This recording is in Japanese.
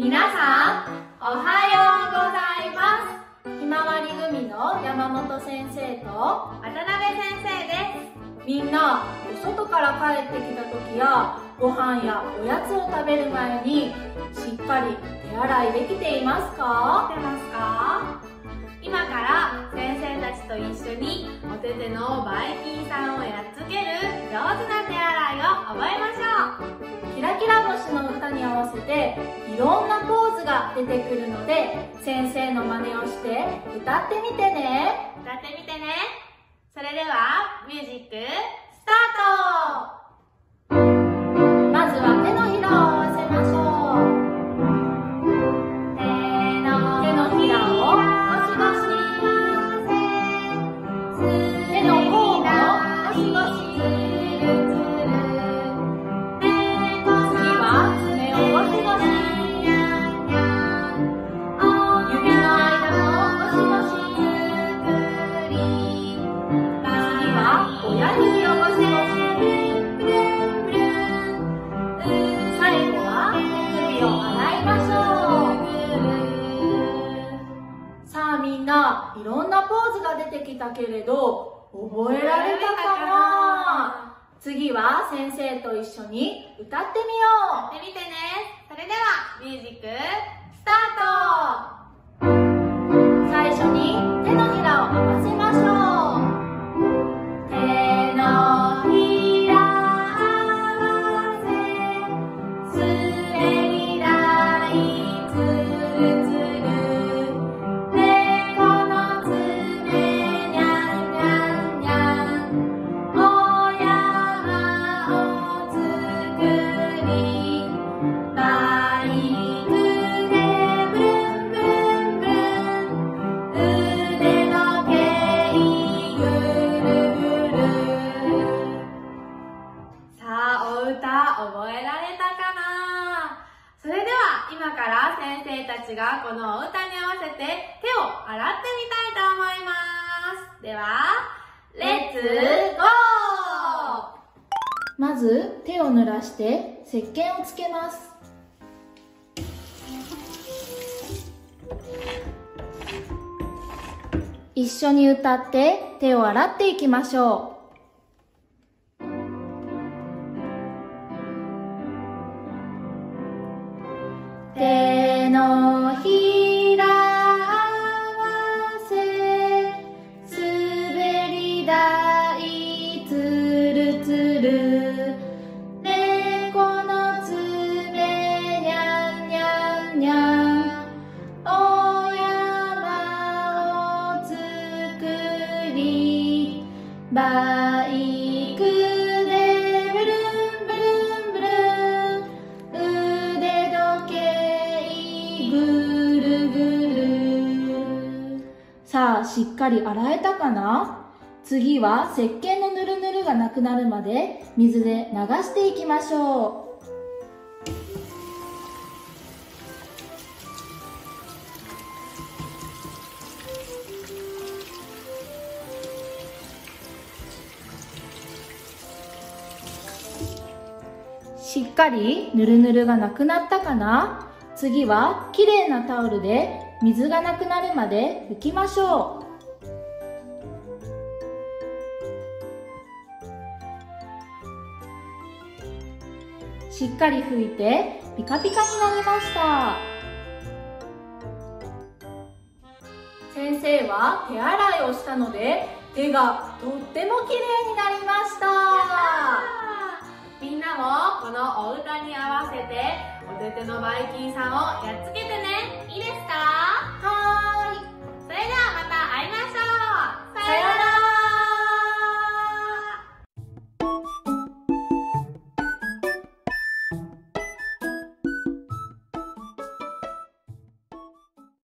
皆さんおはようございます。ひまわり組の山本先生と渡辺先生です。みんなお外から帰ってきた時やご飯やおやつを食べる前にしっかり手洗いできていますか？てますか？今から先生たちと一緒にお手手のばい菌さんをやっつける上手な手洗いを覚えましょう。キラキラ星の歌に合わせていろんなポーズが出てくるので先生の真似をして歌ってみてね。歌ってみてね。それではミュージックスタート。いろんなポーズが出てきたけれど覚えられたかな？次は先生と一緒に歌ってみよう。やってみてね。それではミュージックスタート。先生たちがこのお歌に合わせて手を洗ってみたいと思います。では、レッツゴーまず手を濡らして石鹸をつけます。一緒に歌って手を洗っていきましょう。手バイクでブルンブルンブルン腕時計ぐるぐるさあ、しっかり洗えたかな次は石鹸のぬるぬるがなくなるまで水で流していきましょう。しっかりぬるぬるがなくなったかな？次はきれいなタオルで水がなくなるまで拭きましょう。しっかり拭いてピカピカになりました。先生は手洗いをしたので手がとっても綺麗になりました。みんなもこのお歌に合わせておててのばいきんさんをやっつけてね。